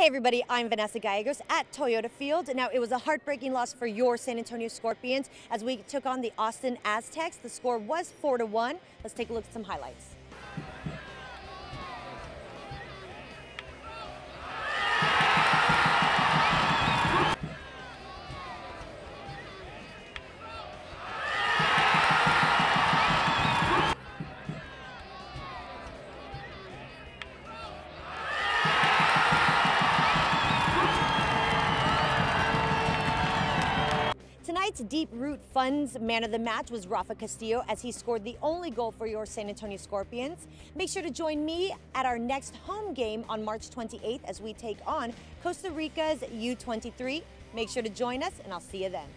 Hey everybody, I'm Vanessa Gallegos at Toyota Field. Now it was a heartbreaking loss for your San Antonio Scorpions as we took on the Austin Aztex. The score was 4 to 1. Let's take a look at some highlights. Tonight's Deep Root Funds man of the match was Rafa Castillo as he scored the only goal for your San Antonio Scorpions. Make sure to join me at our next home game on March 28th as we take on Costa Rica's U23. Make sure to join us and I'll see you then.